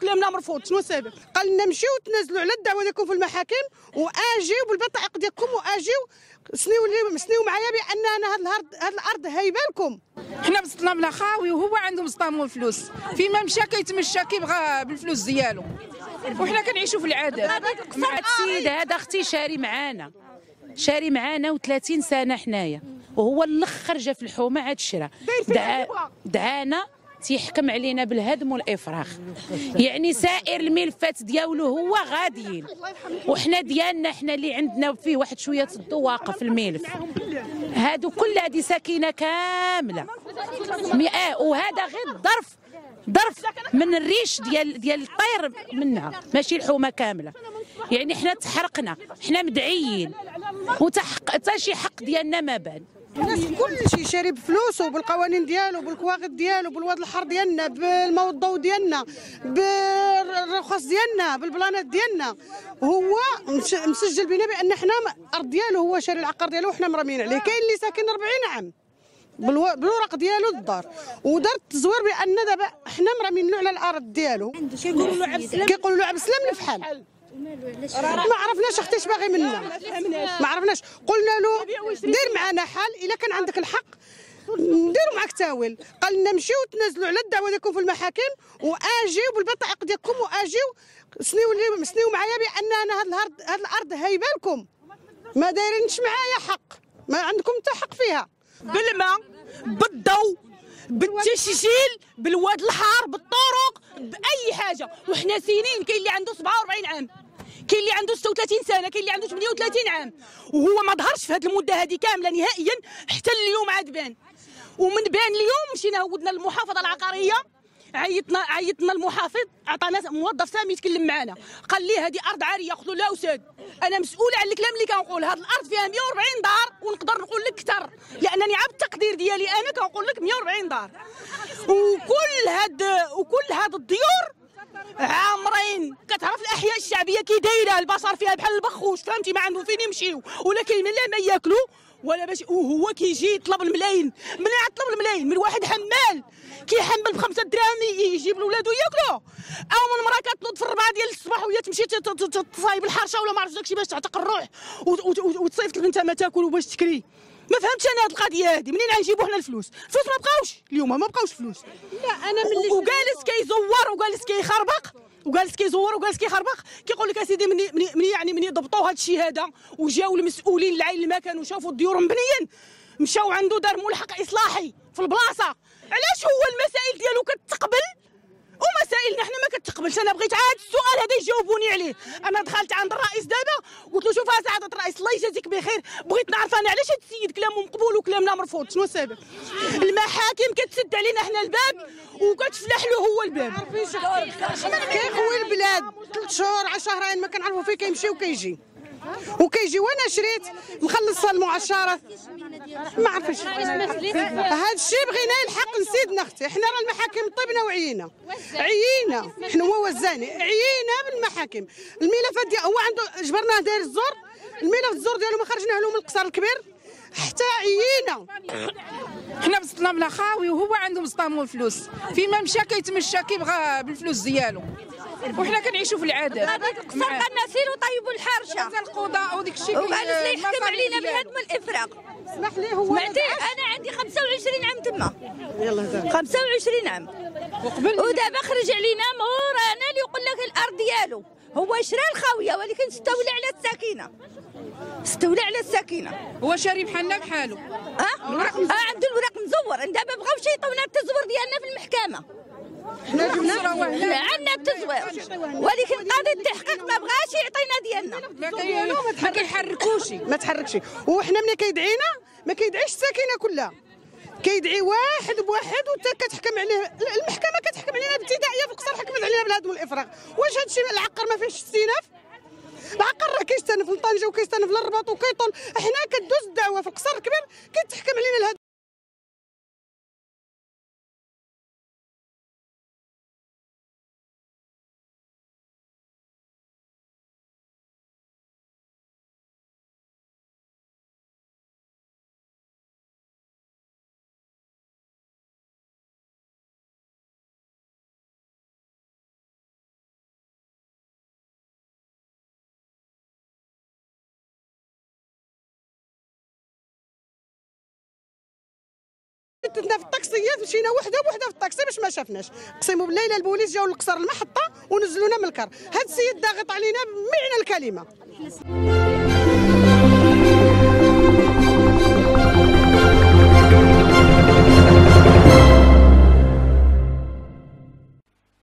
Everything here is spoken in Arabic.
كلامنا مرفوض شنو السبب؟ قال لنا مشيو تنازلوا على الدعوة ديالكم في المحاكم وآجيو بالبطائق ديالكم وآجيو سنيو لي سنيو معايا بان أنا هاد الأرض هاد الأرض هايبة لكم. حنا بسطنا بلا خاوي وهو عنده مسطام الفلوس. فيما مشى كيتمشى كيبغى بالفلوس ديالو. وحنا كنعيشوا في العذاب هاد السيد هذا أختي شاري معانا. شاري معانا و30 سنة حنايا. وهو الأخر جا في الحومة عاد شرا دعا دعانا تيحكم علينا بالهدم والافراغ يعني سائر الملفات ديالو هو غاديين وحنا ديالنا حنا اللي عندنا فيه واحد شوية الضواقه في الملف. هادو كل هذه سكينه كاملة. مئة. وهذا غير ظرف ظرف من الريش ديال ديال الطير منها. ماشي الحومة كاملة. يعني حنا تحرقنا حنا مدعيين. وتحق حتى شي حق ديالنا ما بان. الناس كل شيء شاري بفلوسه بالقوانين ديالو بالكواغد ديالو بالواد الحر ديالنا بالماء والضوء ديالنا بالرخص ديالنا بالبلانات ديالنا. هو مسجل بنا بان حنا الأرض ديالو هو شاري العقار ديالو وحنا مرميين عليه كاين اللي ساكن 40 عام. بالو- بالورق ديالو الدار. ودار التزوير بأن دابا حنا مرميين له على الأرض ديالو. كيقولوا له عبد السلام كيقولوا له عبد السلام الفحال ما عرفناش أختي اش باغي منا ما عرفناش. قلنا له دير معنا حل إلا كان عندك الحق. نديروا معك تاويل. قال لنا مشيو تنازلوا على الدعوة ديالكم في المحاكم وأجيو بالبطائق ديالكم وأجيو. سنيو لي سنيو معايا بأن أنا هاد الأرض هاد الأرض هايبة لكم. ما دايرينش معايا حق. ما عندكم حتى حق فيها. بالماء بالضوء بالتسجيل بالواد الحار بالطرق بأي حاجة. وحنا سنين كاين اللي عنده 47 عام. كاين اللي عنده 36 سنة كاين اللي عنده 38 عام. وهو ما ظهرش في هذه المدة هذه كاملة نهائيا حتى اليوم عاد بان. ومن بان اليوم مشينا هودنا للمحافظة العقارية. عيطنا عيطنا المحافظ عطانا موظف سامي يتكلم معنا قال لي هذه أرض عارية قلت له لا أستاذ. أنا مسؤولة على الكلام اللي كنقول. هذه الأرض فيها 140 دار ونقدر نقول لك أكثر. لأنني على حد التقدير ديالي أنا كنقول لك 140 دار. وكل هاد وكل هاد الديور عامرين. كتعرف الأحياء الشعبية كي دايرة البشر فيها بحال البخوش فهمتي؟ ما عندهم فين يمشيو. ولا كاين لا ما ياكلوا ولا باش وهو كيجي يطلب الملايين. من يطلب الملايين؟ من واحد حمال. كيحمل بخمسة دراهم يجيب لولادو ياكلوا أو من مرا كتنوض في الربعه ديال الصباح وهي تمشي تصايب الحرشة ولا ما عرفتش داكشي باش تعتق الروح وت- وت- وت- وتصيفط انت ما تاكل وباش تكري ما فهمتش أنا هاد القضية هادي منين غنجيبوا حنا الفلوس؟ الفلوس ما بقاوش اليوم ما بقاوش فلوس. لا أنا ملي وجالس كيزور وجالس كيخربق وجالس كيزور وجالس كيخربق كيقول لك أسيدي مني مني مني يعني مني ضبطوا هذا الشيء هذا وجاو المسؤولين العين المكان وشافوا الديور مبنيين. مشاو عنده دار ملحق إصلاحي في البلاصة. علاش هو المسائل ديالو كتقبل؟ ومسائلنا حنا ما كتقبلش. أنا بغيت عاد السؤال هذا يجاوبوني عليه. أنا دخلت عند الرئيس دابا قلت له شوف سعاده الرئيس الله يجازيك بخير. بغيت نعرف أنا علاش هاد السيد كلامه مقبول وكلامنا مرفوض شنو السبب؟ المحاكم كتسد علينا حنا الباب وكتفلح له هو الباب. كيخوي البلاد. ثلاث شهور على شهرين ما كنعرفوا فيه كيمشي وكيجي. وكيجي وأنا شريت مخلصه المعشرات ما عرفتش هذا الشيء بغينا يلحق نسيدنا أختي. حنا راه المحاكم طيبنا وعيينا عيينا. حنا هو وزاني. عيينا بالمحاكم. الملفات ديال هو عنده جبرناه داير الزور. الملف الزور ديالو ما خرجناه له من القصر الكبير. حتى عيينا. حنا بسطنا بلا خاوي وهو عنده مسطام الفلوس. فيما مشى كيتمشى كيبغى بالفلوس ديالو. وحنا كنعيشوا في العذاب قصر قناصير وطيبوا الحرشة. حتى القضاء وديك الشيء وجالس لي يحكم علينا بالهدم والافراغ اسمح لي هو سمعتي؟ أنا عندي 25 عام تما. يلا هذا 25 عام. وقبل ودابا خرج علينا مورانا اللي يقول لك الأرض ديالو. هو شرا الخاوية ولكن استولى على الساكنه استولى على الساكنه هو شاري بحالنا بحالو. ها؟ آه عنده الوراق مزور دابا بغاو شي يعطيونا التزوير ديالنا في المحكمة. عندنا التزوير ولكن قاضي التحقيق ما بغاش يعطينا ديالنا. ما كي- ما كيحركوش. ما تحركش. وحنا ملي كيدعينا ما كيدعيش الساكنة كلها. كيدعي واحد بواحد وانت كتحكم عليه. المحكمة كتحكم علينا بابتدائية في القصر حكمت علينا بالهدم والإفراغ. واش هادشي العقار ما فيهش استئناف؟ العقار راه كيستنف لطنجه وكيستنف للرباط وكيطول. حنا كدوز الدعوة في القصر الكبير كتحكم علينا بتتنا في الطاكسيات مشينا وحده بوحده في الطاكسي باش ما شافناش. قسموا بالله الا البوليس جاوا لقصر المحطة ونزلونا من الكار. هذا السيد ضاغط علينا بمعنى الكلمة.